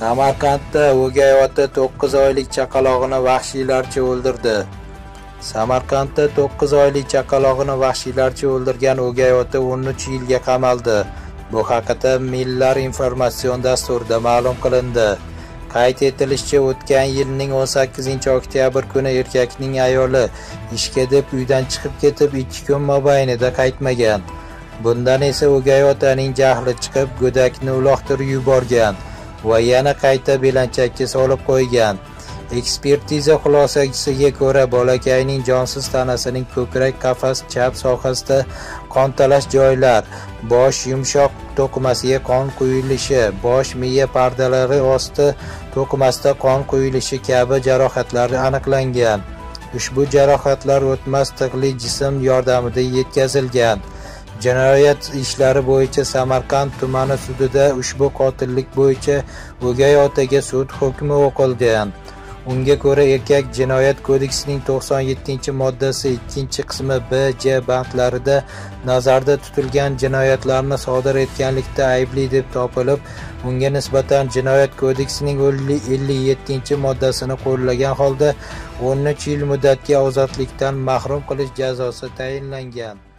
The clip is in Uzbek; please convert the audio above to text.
Samarqandda o'gay ota 9 oylik chaqalog'ini vahshiylarcha o'ldirdi. Samarqandda 9 oylik chaqalog'ini vahshiylarcha o'ldirgan o'gay ota 13 yilga qamaldi. Bu haqida Millar informatsion dasturida ma'lum qilindi. Qayd etilishicha, o'tgan yilning 18-oktyabr kuni erkakning ayoli ishga deb uydan chiqib ketib, 2 kun mobaynida qaytmagan. Bundan esa o'gay otaning jahli chiqib, go'dakni uloqtirib yuborgan. Va yana qayta belanchakka solib qo'ygan. Ekspertiza xulosasiga ko'ra bolakayning jonsiz tanasining ko'krak qafas chap sohasida qontalash joylar, bosh yumshoq to'qimasiga qon quyilishi, bosh miya pardalari osti to'qimasida qon quyilishi kabi jarohatlar aniqlangan. Ushbu jarohatlar o'tmas tig'li jism yordamida yetkazilgan. Jinoyat ishlari bo'yicha Samarqand tumani sudida ushbu qotillik bo'yicha o'gay otaga sud hukmi o'qilgan. Unga ko'ra erkak Jinoyat kodeksining 97-moddasi 2-qismi B, J bandlarida nazarda tutilgan jinoyatlarni sodir etganlikda aybli deb topilib, unga nisbatan Jinoyat kodeksining 57-moddasini qo'llagan holda 13 yil muddatga ozodlikdan mahrum qilish jazosi tayinlangan.